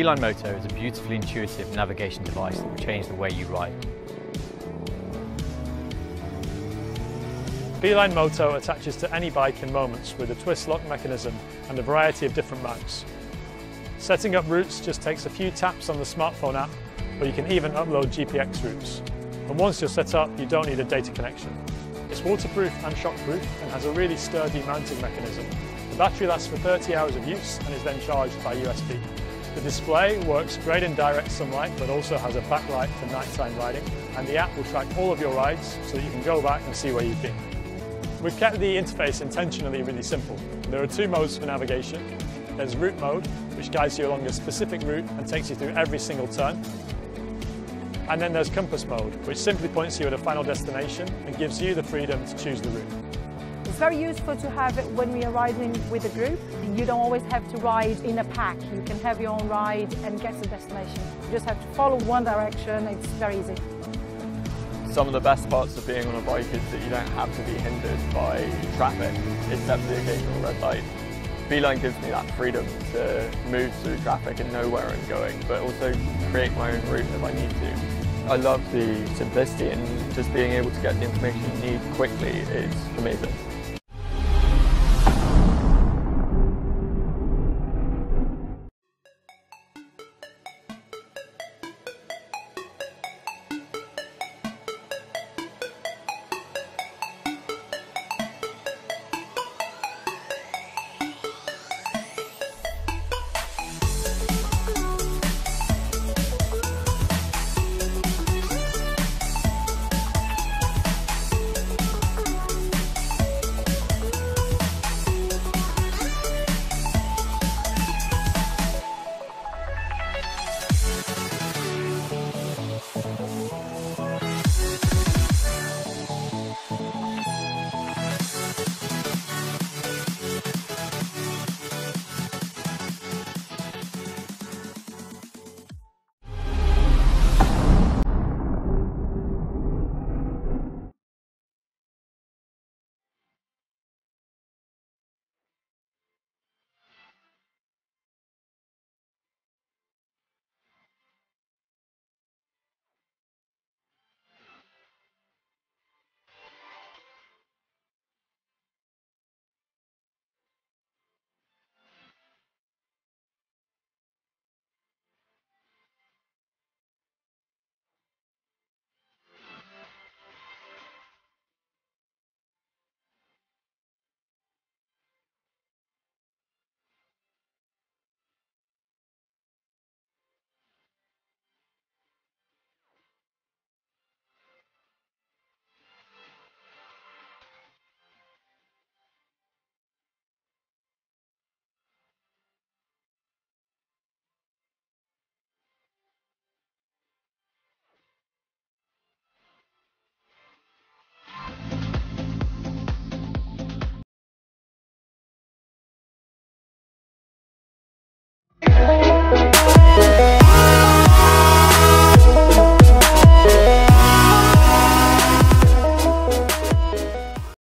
Beeline Moto is a beautifully intuitive navigation device that will change the way you ride. Beeline Moto attaches to any bike in moments with a twist lock mechanism and a variety of different mounts. Setting up routes just takes a few taps on the smartphone app, or you can even upload GPX routes. And once you're set up, you don't need a data connection. It's waterproof and shockproof and has a really sturdy mounting mechanism. The battery lasts for 30 hours of use and is then charged by USB. The display works great in direct sunlight but also has a backlight for nighttime riding and the app will track all of your rides so that you can go back and see where you've been. We've kept the interface intentionally really simple. There are two modes for navigation. There's route mode, which guides you along a specific route and takes you through every single turn. And then there's compass mode, which simply points you at a final destination and gives you the freedom to choose the route. Very useful to have it when we are riding with a group. You don't always have to ride in a pack. You can have your own ride and get to the destination. You just have to follow one direction. It's very easy. Some of the best parts of being on a bike is that you don't have to be hindered by traffic, except the occasional red light. Beeline gives me that freedom to move through traffic and know where I'm going, but also create my own route if I need to. I love the simplicity and just being able to get the information you need quickly is amazing.